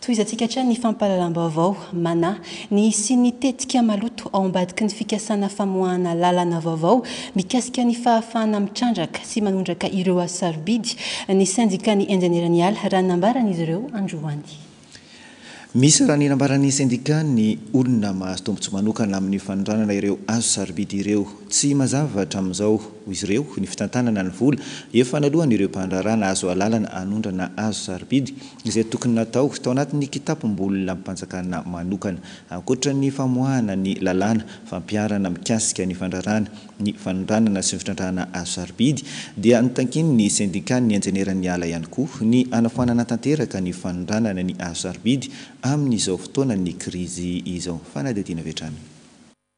Tohizantsika hatrany ny fampahalalam-baovao manahy ny hisian'ny tetika maloto ao ambadiky ny fikasana famoahana lalana vaovao mikasika ny fahafahana mitrandraka sy manondraka ireo hazo sarobidy ny sendikan'ny injenieran'ny ala, raha ny nambaran'izy ireo androany. Misy, raha ny nambaran'ny sendika, ny olona mahazo tombontsoa manokana amin'io fanondranana ireo hazo sarobidy ireo. Tsy mazava hatramin'izao, hoy izy ireo, ny fitantanana ny vola efa naloan'ireo mpandraharaha nahazo alalana hanondrana hazo sarobidy. izay tokony natao tao anatin'ny kitapom-bololampampanjakana manokana, ankoatra ny famoahana ny lalàna fampiharana mikasika ny fandraràna ny fanondranana sy ny fitrandrahana hazo sarobidy, dia notankin'ny Sendikàn'ny Injeneran'ny Ala ihany koa ny hanafoanana tanteraka ny fanondranana ny hazo sarobidy amin'izao fotoanan'ny krizy izao. Fanadihadiana avy hatrany.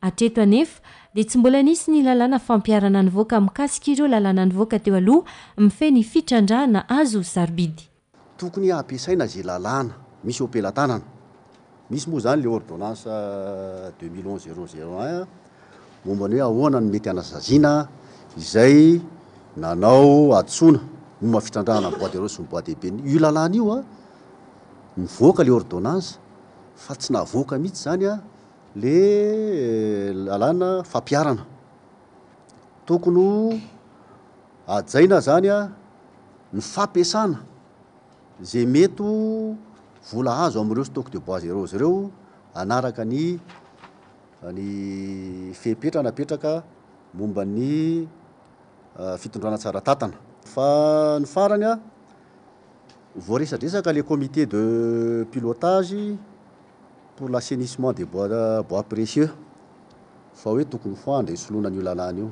Hatreto anefa dia tsy mbola nisy ny lalàna fampiharana nivoaka mikasika ireo lalàna nivoaka teo aloha mifehy ny fitrandrahana hazo sarobidy. Tokony hampiasaina izay lalàna misy eo am-pelatanana. Misy moa izany ilay ordonnance deux mille onze zéro zéro un momba ny hoe ahoana no mety hanasaziana izay nanao hadisoana momba ny fitrandrahana ny bois de rose sy ny bois de beni. Io lalàna io, nivoaka ilay ordonnance fa tsy navoaka mihitsy izany Le lalàna fampiharana tokony ho hajaina zany a, ny fampiasana ze mety ho vola azo amin'ireo stock de bois et rose ireo hanaraka ny ny fepetra napetraka momba ny fitondrana tsara tatana. Fa ny farany a, voaresadresaka le comité de pilotage pour l'assainissement des bois bois précieux fa hoe tokony foana dia soloina an'io lalàna io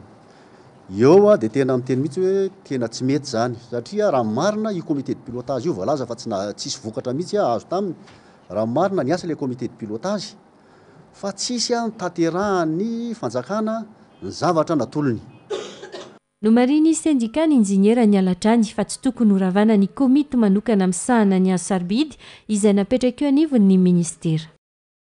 eo aho dia tena miteny mihitsy hoe tena tsy mety izany satria raha ny marina io comité de pilotage io voalaza fa tsy na tsisy vokatra mihitsy aho azo taminy raha ny marina ny asa ilay comité de pilotage fa tsisy aho nitanterahan'ny fanjakana ny zavatra natolony Nomarihin'ny Sendikan'ny Injiniera ny halatra any fa tsy tokony horavana ny komity manokana misahana ny hazo sarobidy izay napetrak'eo anivon'ny Ministera.